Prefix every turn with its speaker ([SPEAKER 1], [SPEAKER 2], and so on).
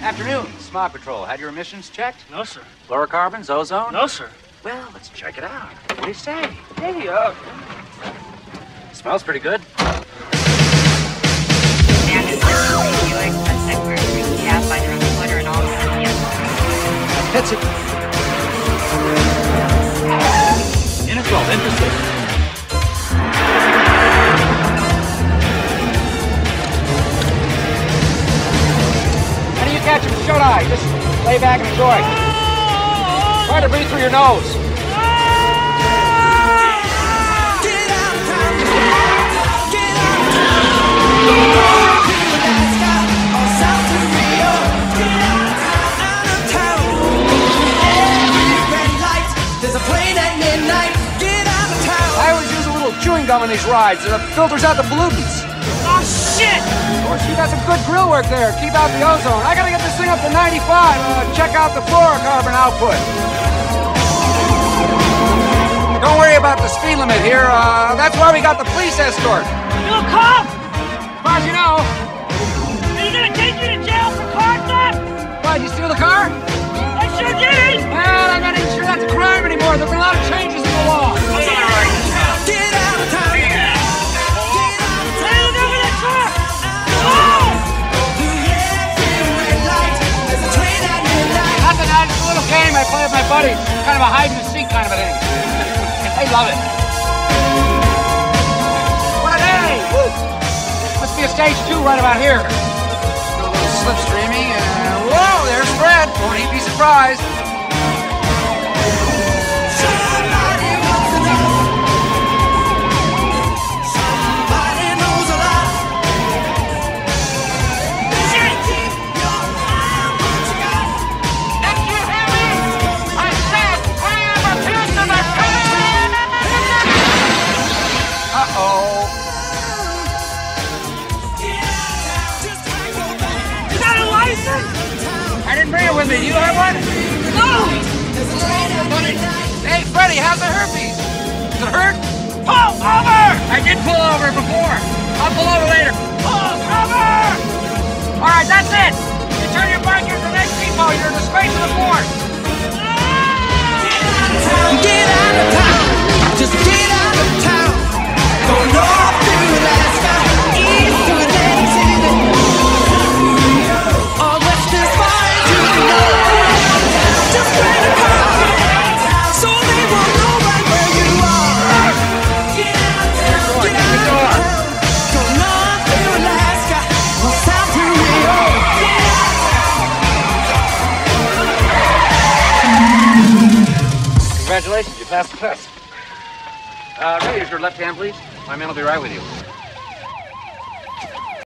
[SPEAKER 1] Afternoon, Smog Patrol. Had your emissions checked?
[SPEAKER 2] No, sir.
[SPEAKER 1] Fluorocarbons, ozone?
[SPEAKER 2] No, sir.
[SPEAKER 1] Well, let's check it out. What do you say? Hey, uh. Smells pretty good. Hits it. In as Shut eye. Just lay back and enjoy. Try to breathe through your nose. I always use a little chewing gum on these rides. It filters out the pollutants.
[SPEAKER 2] Oh, shit!
[SPEAKER 1] Course, you got some good grill work there. Keep out the ozone. I gotta get this thing up to 95. Uh, check out the fluorocarbon output. Don't worry about the speed limit here. Uh, that's why we got the police escort.
[SPEAKER 2] You'll come!
[SPEAKER 1] Game I play with my buddies. Kind of a hide and seek kind of a thing. they love it. What a day! Woo! Must be a stage two right about here. A little slipstreaming, and whoa, there's Fred. Won't he be surprised? Me. You have one?
[SPEAKER 2] No!
[SPEAKER 1] Hey, Freddy, how's the herpes? Does it hurt?
[SPEAKER 2] Pull over!
[SPEAKER 1] I did pull over before. I'll pull over later. Congratulations, you passed the test. Uh, raise your left hand, please. My man will be right with you.